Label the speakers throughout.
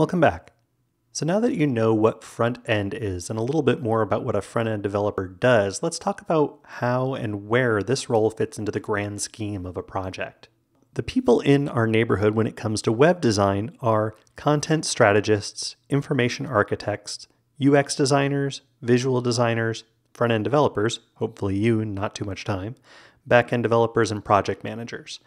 Speaker 1: Welcome back. So now that you know what front end is and a little bit more about what a front end developer does, let's talk about how and where this role fits into the grand scheme of a project. The people in our neighborhood when it comes to web design are content strategists, information architects, UX designers, visual designers, front end developers, hopefully you, not too much time, back end developers, and project managers.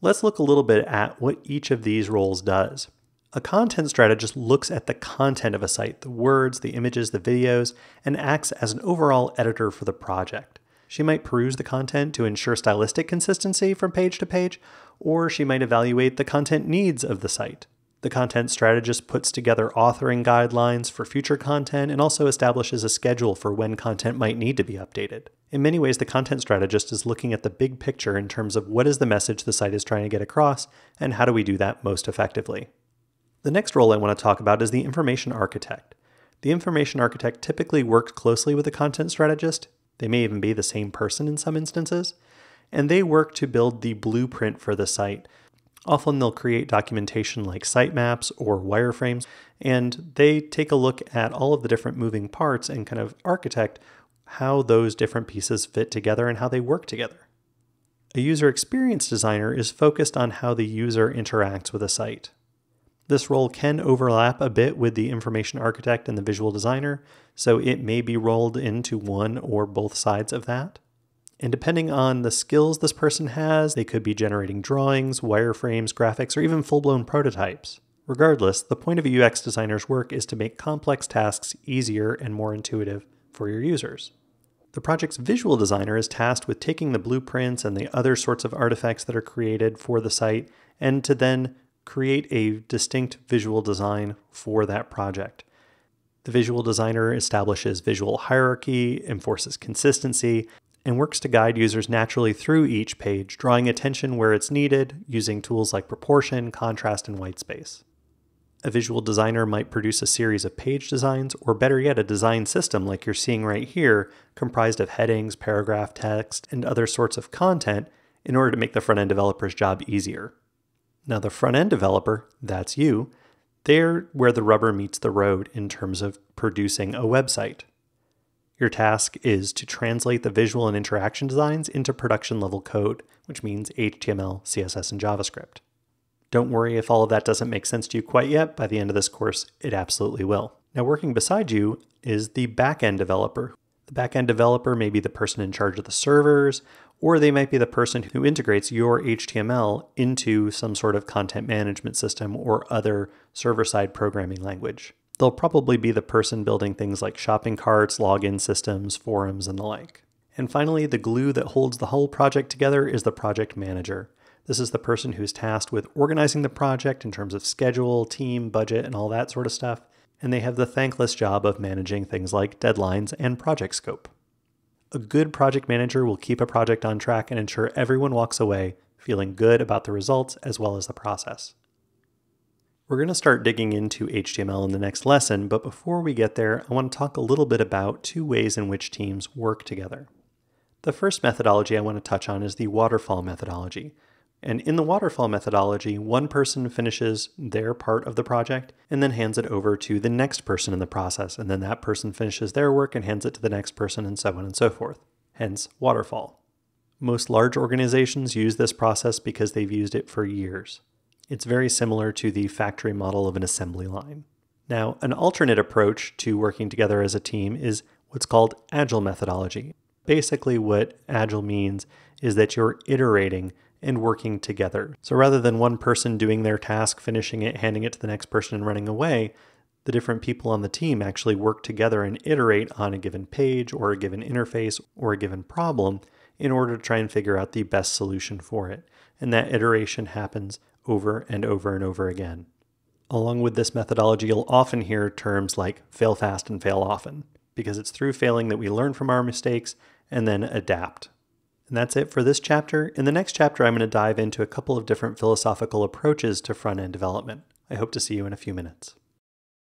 Speaker 1: Let's look a little bit at what each of these roles does. A content strategist looks at the content of a site, the words, the images, the videos, and acts as an overall editor for the project. She might peruse the content to ensure stylistic consistency from page to page, or she might evaluate the content needs of the site. The content strategist puts together authoring guidelines for future content and also establishes a schedule for when content might need to be updated. In many ways, the content strategist is looking at the big picture in terms of what is the message the site is trying to get across and how do we do that most effectively. The next role I want to talk about is the information architect. The information architect typically works closely with the content strategist. They may even be the same person in some instances. And they work to build the blueprint for the site. Often they'll create documentation like sitemaps or wireframes, and they take a look at all of the different moving parts and kind of architect how those different pieces fit together and how they work together. A user experience designer is focused on how the user interacts with a site. This role can overlap a bit with the information architect and the visual designer, so it may be rolled into one or both sides of that. And depending on the skills this person has, they could be generating drawings, wireframes, graphics, or even full blown prototypes. Regardless, the point of a UX designer's work is to make complex tasks easier and more intuitive for your users. The project's visual designer is tasked with taking the blueprints and the other sorts of artifacts that are created for the site and to then create a distinct visual design for that project. The visual designer establishes visual hierarchy, enforces consistency, and works to guide users naturally through each page, drawing attention where it's needed using tools like proportion, contrast, and white space. A visual designer might produce a series of page designs, or better yet, a design system like you're seeing right here, comprised of headings, paragraph text, and other sorts of content in order to make the front end developer's job easier. Now, the front end developer, that's you, they're where the rubber meets the road in terms of producing a website. Your task is to translate the visual and interaction designs into production level code, which means HTML, CSS, and JavaScript. Don't worry if all of that doesn't make sense to you quite yet. By the end of this course, it absolutely will. Now, working beside you is the backend developer. The backend developer may be the person in charge of the servers or they might be the person who integrates your HTML into some sort of content management system or other server side programming language. They'll probably be the person building things like shopping carts, login systems, forums, and the like. And finally, the glue that holds the whole project together is the project manager. This is the person who's tasked with organizing the project in terms of schedule, team, budget, and all that sort of stuff. And they have the thankless job of managing things like deadlines and project scope. A good project manager will keep a project on track and ensure everyone walks away feeling good about the results as well as the process. We're going to start digging into HTML in the next lesson, but before we get there, I want to talk a little bit about two ways in which teams work together. The first methodology I want to touch on is the waterfall methodology, and in the waterfall methodology, one person finishes their part of the project and then hands it over to the next person in the process. And then that person finishes their work and hands it to the next person, and so on and so forth. Hence, waterfall. Most large organizations use this process because they've used it for years. It's very similar to the factory model of an assembly line. Now, an alternate approach to working together as a team is what's called agile methodology. Basically, what agile means is that you're iterating and working together. So rather than one person doing their task, finishing it, handing it to the next person, and running away, the different people on the team actually work together and iterate on a given page or a given interface or a given problem in order to try and figure out the best solution for it. And that iteration happens over and over and over again. Along with this methodology, you'll often hear terms like fail fast and fail often, because it's through failing that we learn from our mistakes and then adapt and that's it for this chapter. In the next chapter, I'm going to dive into a couple of different philosophical approaches to front end development. I hope to see you in a few minutes.